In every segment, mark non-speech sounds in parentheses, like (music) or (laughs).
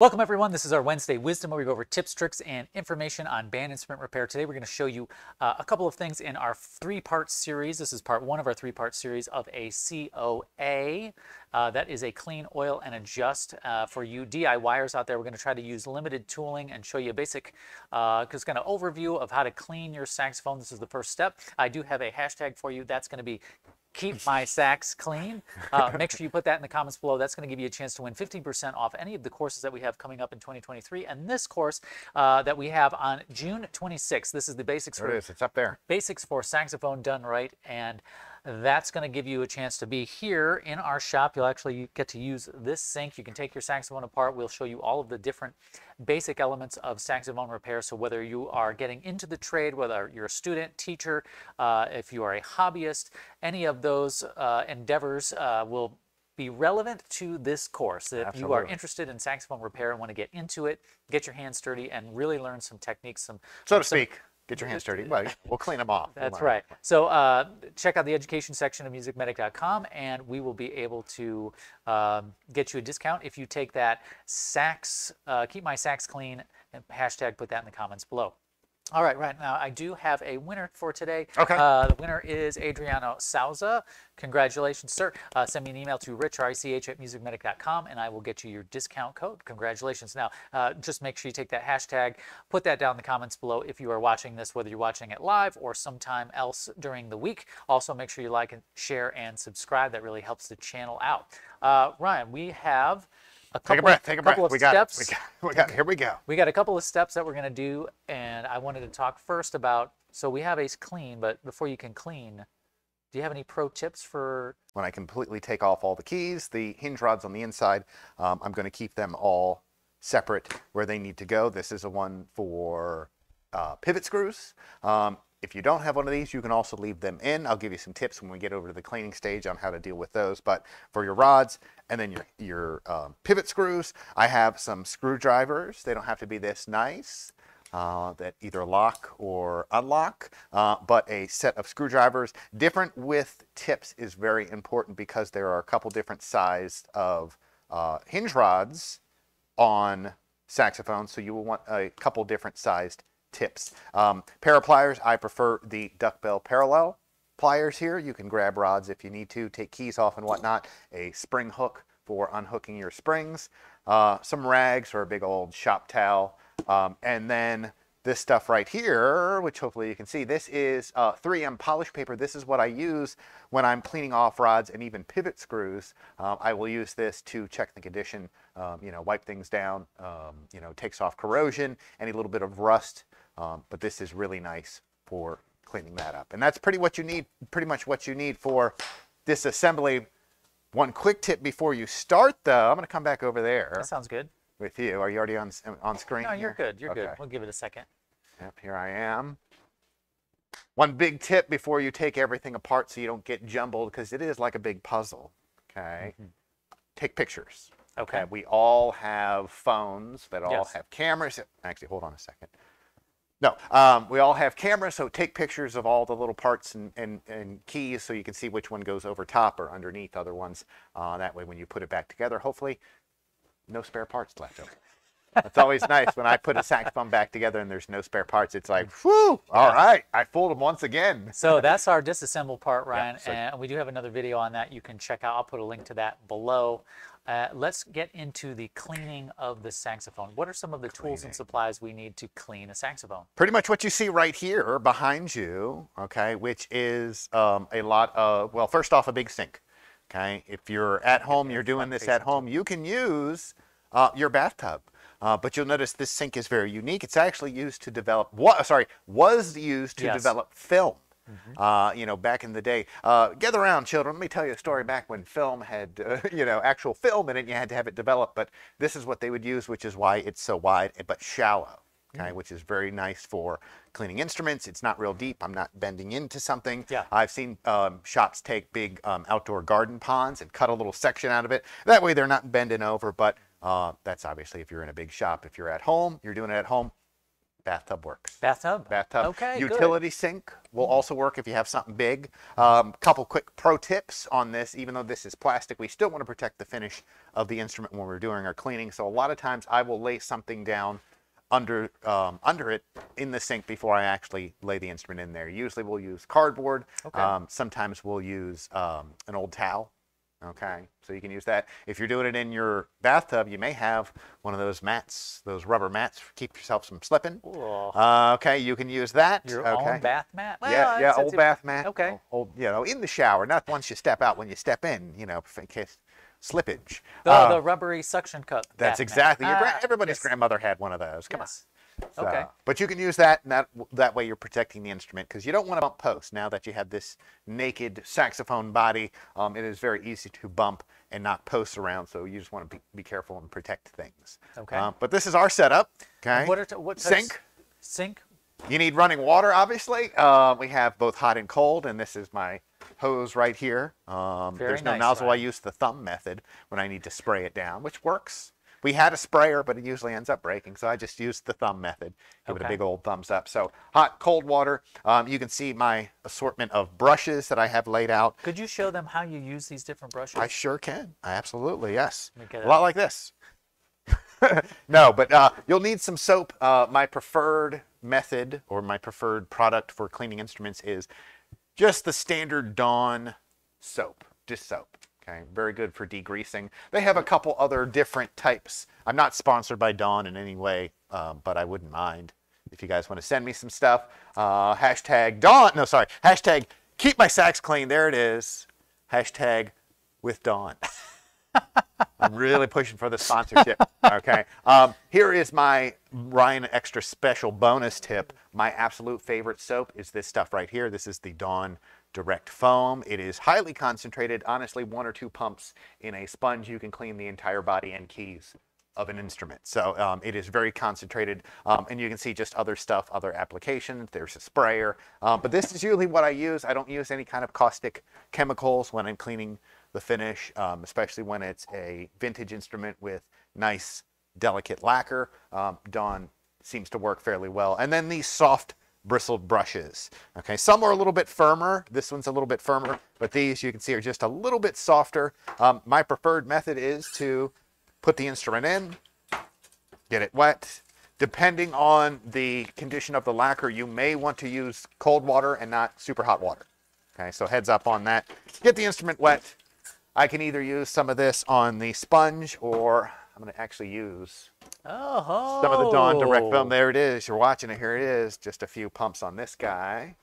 Welcome everyone. This is our Wednesday Wisdom where we go over tips, tricks, and information on band instrument repair. Today we're going to show you uh, a couple of things in our three-part series. This is part one of our three-part series of a COA. Uh, that is a clean oil and adjust uh, for you DIYers out there. We're going to try to use limited tooling and show you a basic, uh, just kind of overview of how to clean your saxophone. This is the first step. I do have a hashtag for you. That's going to be keep (laughs) my sax clean. Uh, make sure you put that in the comments below. That's going to give you a chance to win 15% off any of the courses that we have coming up in 2023. And this course uh, that we have on June 26th. This is the basics There for it is. It's up there. basics for saxophone done right and that's going to give you a chance to be here in our shop. You'll actually get to use this sink. You can take your saxophone apart. We'll show you all of the different basic elements of saxophone repair. So whether you are getting into the trade whether you're a student teacher uh, if you are a hobbyist any of those uh, endeavors uh, will be relevant to this course. If you are interested in saxophone repair and want to get into it, get your hands dirty and really learn some techniques, some So to speak. Get your hands dirty. Well, we'll clean them off. That's right. So uh, check out the education section of musicmedic.com and we will be able to um, get you a discount if you take that sax, uh, keep my sax clean, and hashtag put that in the comments below. All right, right now I do have a winner for today. Okay. Uh, the winner is Adriano Souza. Congratulations, sir. Uh, send me an email to richrich at musicmedic.com and I will get you your discount code. Congratulations. Now, uh, just make sure you take that hashtag, put that down in the comments below if you are watching this, whether you're watching it live or sometime else during the week. Also, make sure you like and share and subscribe. That really helps the channel out. Uh, Ryan, we have a couple, Take a breath. Take a breath. of We got, steps. it. we got. We got. Here we go. We got a couple of steps that we're going to do, and I wanted to talk first about. So we have Ace Clean, but before you can clean, do you have any pro tips for? When I completely take off all the keys, the hinge rods on the inside, um, I'm going to keep them all separate where they need to go. This is a one for uh, pivot screws. Um, if you don't have one of these, you can also leave them in. I'll give you some tips when we get over to the cleaning stage on how to deal with those. But for your rods and then your, your um, pivot screws, I have some screwdrivers. They don't have to be this nice. uh, that either lock or unlock, uh, but a set of screwdrivers. Different with tips is very important because there are a couple different sized of uh, hinge rods on saxophones, so you will want a couple different sized tips. Um, pair of pliers, I prefer the duckbill parallel pliers here. You can grab rods if you need to, take keys off and whatnot. A spring hook for unhooking your springs. Uh, some rags or a big old shop towel. Um, and then this stuff right here, which hopefully you can see, this is uh, 3M polish paper. This is what I use when I'm cleaning off rods and even pivot screws. Um, I will use this to check the condition, um, you know, wipe things down, um, you know, takes off corrosion, any little bit of rust. Um, but this is really nice for cleaning that up. And that's pretty what you need, pretty much what you need for this assembly. One quick tip before you start though, I'm gonna come back over there That sounds good. with you. Are you already on, on screen? No, you're here? good. You're good. We'll give it a second. Yep, here I am. One big tip before you take everything apart so you don't get jumbled, because it is like a big puzzle. Okay. Take pictures. Mm-hmm. Okay. We all have phones that all Yes. have cameras. Actually, hold on a second. No, um, we all have cameras, so take pictures of all the little parts and, and, and keys so you can see which one goes over top or underneath other ones. Uh, that way, when you put it back together, hopefully, no spare parts left over. It's always nice when I put a saxophone back together and there's no spare parts. It's like, whew, all right, I fooled them once again. So that's our disassemble part, Ryan, so- and we do have another video on that you can check out. I'll put a link to that below. Uh, let's get into the cleaning of the saxophone. What are some of the tools and supplies we need to clean a saxophone? Pretty much what you see right here behind you, okay, which is um, a lot of, well, first off, a big sink. Okay, if you're at home, you're doing this at home, you can use uh, your bathtub. Uh, but you'll notice this sink is very unique. It's actually used to develop, what, sorry, was used to Yes. develop film. Uh, you know, back in the day. Uh, gather around, children. Let me tell you a story back when film had, uh, (laughs) you know, actual film in it. And you had to have it developed. But this is what they would use, which is why it's so wide but shallow. Okay, which is very nice for cleaning instruments. It's not real deep. I'm not bending into something. Yeah. I've seen um, shops take big um, outdoor garden ponds and cut a little section out of it. That way they're not bending over. But uh, that's obviously if you're in a big shop. If you're at home, you're doing it at home. bathtub works. Bathtub. Bathtub. Okay. good. Utility sink will also work if you have something big. Um, couple quick pro tips on this. Even though this is plastic, we still want to protect the finish of the instrument when we're doing our cleaning. So a lot of times I will lay something down under um, under it in the sink before I actually lay the instrument in there. Usually we'll use cardboard. Okay. Um, sometimes we'll use um, an old towel. Okay, so you can use that. If you're doing it in your bathtub, you may have one of those mats, those rubber mats, keep yourself from slipping. Uh, okay, you can use that. Your okay. own bath mat. Well, yeah, yeah, old bath mat. Okay. Old, you know, in the shower, not once you step out. When you step in, you know, in case slippage. The, Uh, the rubbery suction cup. that's exactly. Ah, everybody's yes. grandmother had one of those. Come Yes. on. So, Okay. But you can use that, and that that way you're protecting the instrument because you don't want to bump posts. Now that you have this naked saxophone body, um, it is very easy to bump and knock posts around. So you just want to be, be careful and protect things. Okay. Um, but this is our setup. Okay. What are t- what Sink. Sink. You need running water, obviously. Uh, we have both hot and cold, and this is my hose right here. Um, there's no nice, nozzle. I use the thumb method when I need to spray it down, which works. We had a sprayer, but it usually ends up breaking, so I just used the thumb method. Give it a big old thumbs up. So hot, cold water. Um, you can see my assortment of brushes that I have laid out. Could you show them how you use these different brushes? I sure can. Absolutely, yes. Let me get A lot like this. (laughs) no, but uh, you'll need some soap. Uh, my preferred method or my preferred product for cleaning instruments is just the standard Dawn soap, just soap. Okay, very good for degreasing. They have a couple other different types. I'm not sponsored by Dawn in any way, um, but I wouldn't mind if you guys want to send me some stuff. Uh, hashtag Dawn. No, sorry. Hashtag keep my sax clean. There it is. Hashtag with Dawn. (laughs) I'm really pushing for the sponsorship. Okay. Um, here is my Ryan Extra special bonus tip. My absolute favorite soap is this stuff right here. This is the Dawn Direct Foam. It is highly concentrated. Honestly, one or two pumps in a sponge, you can clean the entire body and keys of an instrument. So um, it is very concentrated, um, and you can see just other stuff, other applications. There's a sprayer, um, but this is usually what I use. I don't use any kind of caustic chemicals when I'm cleaning the finish, um, especially when it's a vintage instrument with nice, delicate lacquer. Um, Dawn seems to work fairly well. And then these soft bristled brushes. Okay, some are a little bit firmer. This one's a little bit firmer, but these you can see are just a little bit softer. Um, my preferred method is to put the instrument in, get it wet. Depending on the condition of the lacquer, you may want to use cold water and not super hot water. Okay, so heads up on that. Get the instrument wet. I can either use some of this on the sponge or I'm going to actually use Oh. some of the Dawn Direct Foam. There it is. You're watching it. Here it is. Just a few pumps on this guy.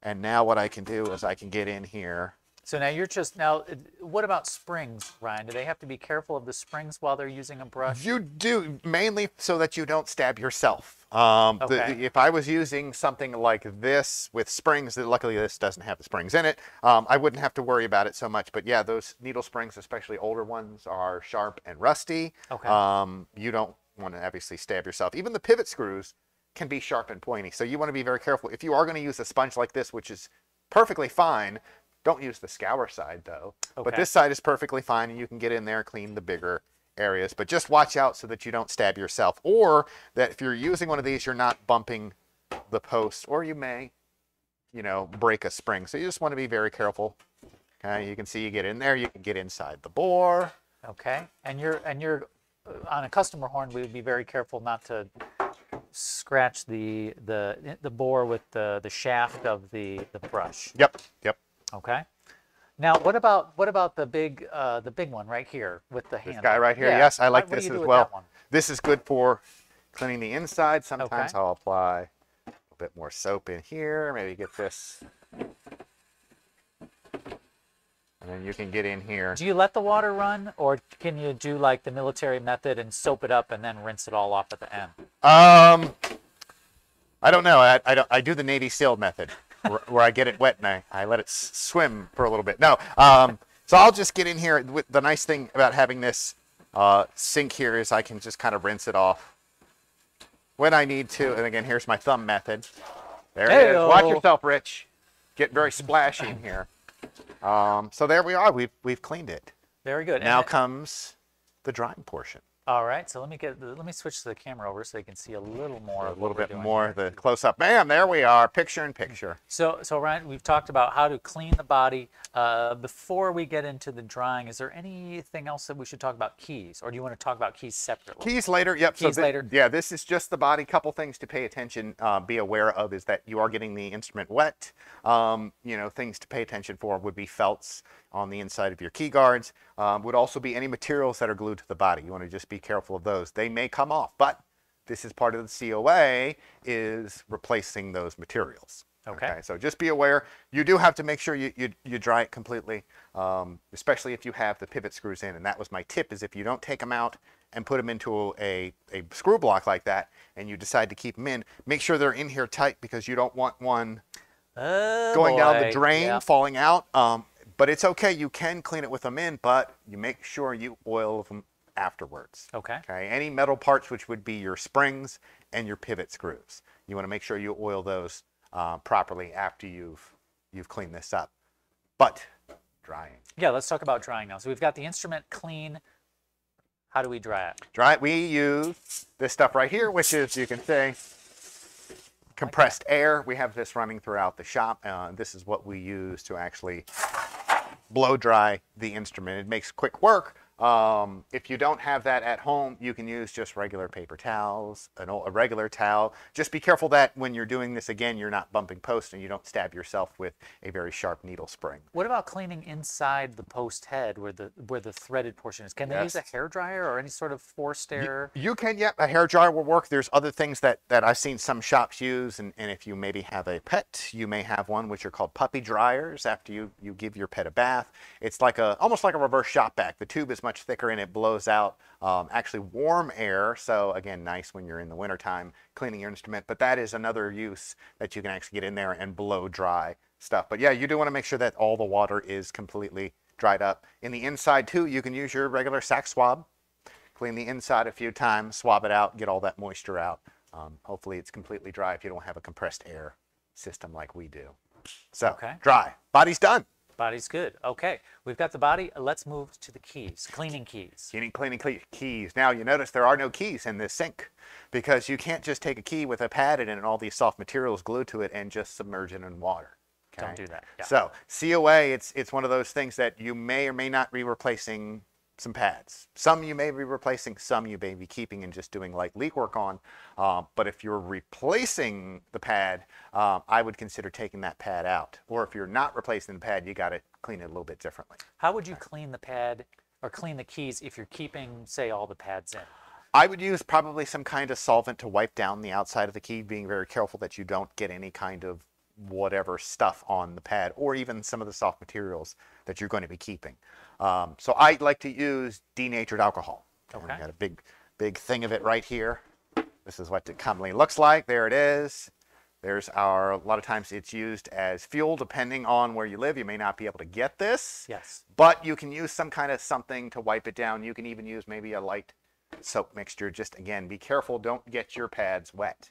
And now what I can do is I can get in here. So now you're just now. What about springs, Ryan? Do they have to be careful of the springs while they're using a brush? You do mainly so that you don't stab yourself. Um, the- if I was using something like this with springs, that luckily this doesn't have the springs in it, um, I wouldn't have to worry about it so much. But yeah, those needle springs, especially older ones, are sharp and rusty. Okay. Um, you don't want to obviously stab yourself. Even the pivot screws can be sharp and pointy, so you want to be very careful. If you are going to use a sponge like this, which is perfectly fine, don't use the scour side though. Okay. But this side is perfectly fine, and you can get in there, clean the bigger areas. But just watch out so that you don't stab yourself, or that if you're using one of these, you're not bumping the post, or you may, you know, break a spring. So you just want to be very careful. Okay, you can see you get in there, you can get inside the bore. Okay. And you're and you're uh, on a customer horn. We would be very careful not to scratch the the the bore with the the shaft of the the brush. Yep, yep. Okay. Now, what about what about the big uh, the big one right here with the This handle? guy right here. Yeah. Yes, I like What- what this do as well. This is good for cleaning the inside. Sometimes Okay. I'll apply a bit more soap in here. Maybe get this. And then you can get in here. Do you let the water run, or can you do like the military method and soap it up and then rinse it all off at the end? Um, I don't know. I, I, don't, I do the Navy SEAL method where, where I get it wet and I, I let it s- swim for a little bit. No. Um, so I'll just get in here. With the nice thing about having this uh, sink here is I can just kind of rinse it off when I need to. And again, here's my thumb method. There it is. Watch yourself, Rich. Get very splashy in here. Um, so there we are. We've, we've cleaned it. Very good. Now And- comes the drying portion. All right, so let me get let me switch the camera over so they can see a little more. A little bit more here. the close up. Bam, there we are, picture in picture. So, so Ryan, we've talked about how to clean the body. Uh, before we get into the drying, is there anything else that we should talk about keys, or do you want to talk about keys separately? Keys later. Yep. so Keys thi- later. Yeah, this is just the body. Couple things to pay attention, uh, be aware of is that you are getting the instrument wet. Um, you know, things to pay attention for would be felts on the inside of your key guards. Um, would also be any materials that are glued to the body. You want to just be careful of those. They may come off, but this is part of the COA is replacing those materials. Okay. So just be aware. You do have to make sure you, you, you dry it completely, um, especially if you have the pivot screws in. And that was my tip is if you don't take them out and put them into a, a screw block like that and you decide to keep them in, make sure they're in here tight because you don't want one Oh, going down the drain, Yeah. falling out. Um, but it's okay. You can clean it with them in, but you make sure you oil them afterwards. Okay. Okay. Any metal parts, which would be your springs and your pivot screws, you want to make sure you oil those uh, properly after you've you've cleaned this up. But drying, Yeah, let's talk about drying now. So we've got the instrument clean. How do we dry it? dry it. We use this stuff right here, which is you can say compressed air. We have this running throughout the shop. Uh, this is what we use to actually blow dry the instrument. It makes quick work. Um, if you don't have that at home, you can use just regular paper towels, an, a regular towel. Just be careful that when you're doing this again, you're not bumping post and you don't stab yourself with a very sharp needle spring. What about cleaning inside the post head where the where the threaded portion is? Can they use a Yes. hair dryer or any sort of forced air? You can, yep, a hair dryer will work. There's other things that, that I've seen some shops use, and, and if you maybe have a pet, you may have one which are called puppy dryers after you, you give your pet a bath. It's like a almost like a reverse shop vac. The tube is much thicker and it blows out um, actually warm air. So again, nice when you're in the wintertime cleaning your instrument. But that is another use that you can actually get in there and blow dry stuff. But yeah, you do want to make sure that all the water is completely dried up. In the inside too, you can use your regular sack swab clean the inside a few times, swab it out, get all that moisture out. Um, hopefully it's completely dry if you don't have a compressed air system like we do. So Okay. dry, body's done. Body's good. Okay, we've got the body. Let's move to the keys, cleaning keys. You need cleaning cle- keys. Now you notice there are no keys in this sink because you can't just take a key with a pad in it and all these soft materials glued to it and just submerge it in water. Don't do that, yeah. So COA, it's it's one of those things that you may or may not be replacing some pads. Some you may be replacing, some you may be keeping and just doing light leak work on. Um, but if you're replacing the pad, um, I would consider taking that pad out. Or if you're not replacing the pad, you got to clean it a little bit differently. How would you clean the pad or clean the keys if you're keeping, say, all the pads in? I would use probably some kind of solvent to wipe down the outside of the key, being very careful that you don't get any kind of whatever stuff on the pad or even some of the soft materials that you're going to be keeping. Um, so I like to use denatured alcohol. And Okay. I've got a big, big thing of it right here. This is what it commonly looks like. There it is. There's our, a lot of times it's used as fuel depending on where you live. You may not be able to get this Yes. but you can use some kind of something to wipe it down. You can even use maybe a light soap mixture. Just again, be careful. Don't get your pads wet.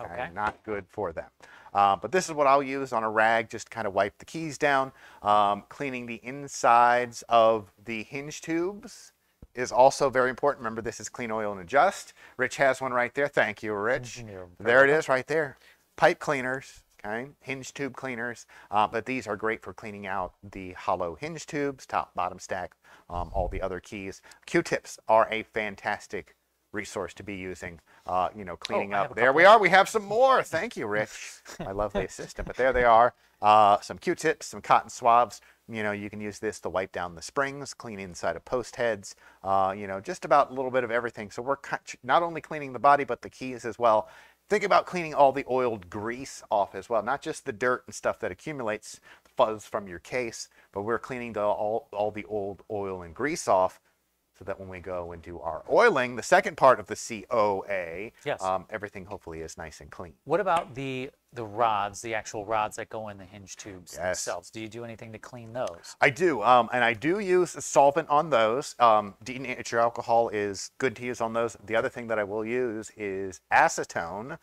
Okay. Not good for them. Uh, but this is what I'll use on a rag, just kind of wipe the keys down. Um, cleaning the insides of the hinge tubes is also very important. Remember, this is clean oil and adjust. Rich has one right there. Thank you, Rich. There it is right there. Pipe cleaners, okay, hinge tube cleaners. Uh, but these are great for cleaning out the hollow hinge tubes, top, bottom stack, um, all the other keys. Q-tips are a fantastic resource to be using. Uh, you know, cleaning have up. There we are. We have some more. Thank you, Rich, my lovely assistant. But there they are. Uh, some Q-tips, some cotton swabs. You know, you can use this to wipe down the springs, clean inside of post heads. Uh, you know, just about a little bit of everything. So we're not only cleaning the body, but the keys as well. Think about cleaning all the oiled grease off as well, not just the dirt and stuff that accumulates, fuzz from your case, but we're cleaning the, all, all the old oil and grease off so that when we go and do our oiling, the second part of the COA, Yes. um, everything hopefully is nice and clean. What about the the rods, the actual rods that go in the hinge tubes Yes. themselves? Do you do anything to clean those? I do, um, and I do use a solvent on those. Um, denatured alcohol is good to use on those. The other thing that I will use is acetone,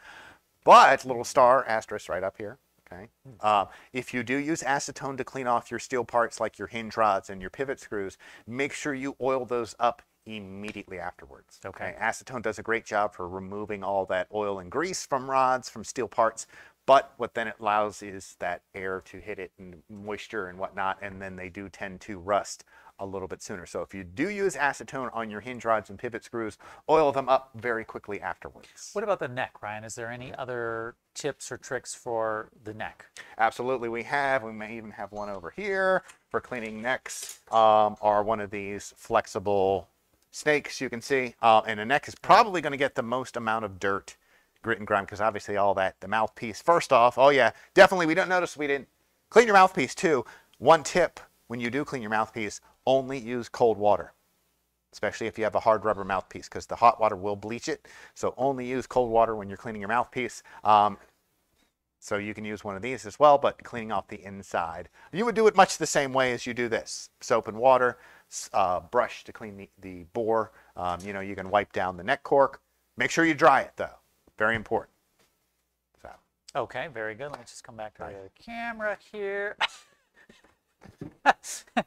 but little star asterisk right up here. Okay. Uh, if you do use acetone to clean off your steel parts like your hinge rods and your pivot screws, make sure you oil those up immediately afterwards. Okay. Acetone does a great job for removing all that oil and grease from rods, from steel parts. But what then it allows is that air to hit it and moisture and whatnot, and then they do tend to rust a little bit sooner. So if you do use acetone on your hinge rods and pivot screws, oil them up very quickly afterwards. What about the neck, Ryan? Is there any other tips or tricks for the neck? Absolutely, we have. We may even have one over here for cleaning necks. Um, are one of these flexible snakes you can see, uh, and the neck is probably going to get the most amount of dirt, grit and grime, because obviously all that the mouthpiece. First off, oh yeah, definitely we don't notice we didn't clean your mouthpiece too. One tip when you do clean your mouthpiece, only use cold water especially if you have a hard rubber mouthpiece because the hot water will bleach it. So only use cold water when you're cleaning your mouthpiece. Um, so you can use one of these as well, but cleaning off the inside. You would do it much the same way as you do this. Soap and water, uh, brush to clean the, the bore. Um, you know, you can wipe down the neck cork. Make sure you dry it though. Very important. So. Okay, very good. Let me just come back to the camera here. (laughs) (laughs)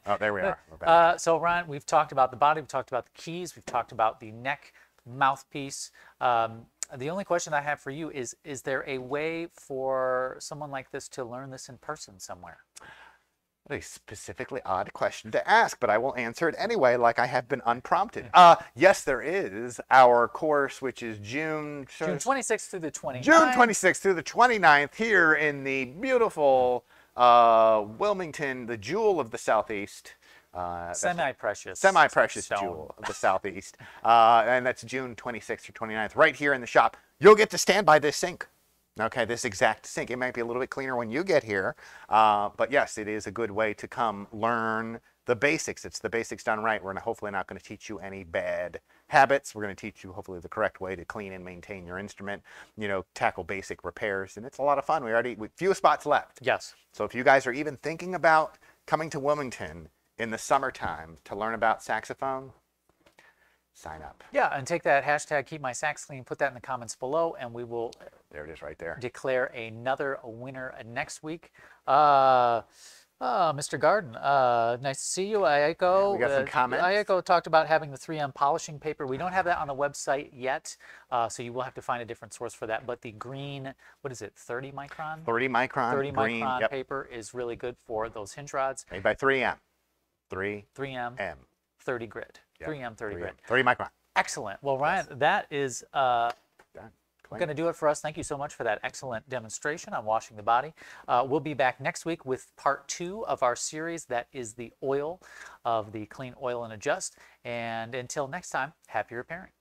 oh, there we are. Uh, so, Ryan, we've talked about the body, we've talked about the keys, we've talked about the neck mouthpiece. Um, the only question I have for you is Is there a way for someone like this to learn this in person somewhere? a specifically odd question to ask, but I will answer it anyway, like I have been unprompted. Uh, yes, there is our course, which is June June 26th through the 29th. June 26th through the 29th here in the beautiful uh, Wilmington, the jewel of the Southeast. Uh, semi-precious. Semi-precious jewel of the Southeast. Uh, and that's June 26th or 29th, right here in the shop. You'll get to stand by this sink. Okay, this exact sink. It might be a little bit cleaner when you get here, uh, but yes, it is a good way to come learn the basics. It's the basics done right. We're hopefully not going to teach you any bad habits. We're going to teach you hopefully the correct way to clean and maintain your instrument, you know, tackle basic repairs. And it's a lot of fun. We already, we, few spots left. Yes. So if you guys are even thinking about coming to Wilmington in the summertime to learn about saxophone, sign up. Yeah, and take that hashtag keep my sax clean, put that in the comments below, and we will there it is right there. Declare another winner next week. Uh, Oh, Mr. Garden, uh, nice to see you. Ayako, we got some uh, comments. Ayako talked about having the 3M polishing paper. We don't have that on the website yet, uh, so you will have to find a different source for that. But the green, what is it, 30 micron? 30 micron. 30 green, micron yep. paper is really good for those hinge rods. Made by 3M. 3 3M. M. 30 grit. Yep. 3M 30 grit. 30 micron. Excellent. Well, Ryan, yes. that is. Uh, going to do it for us. Thank you so much for that excellent demonstration on washing the body. Uh, we'll be back next week with part two of our series that is the oil of the Clean Oil and Adjust. And until next time, happy repairing.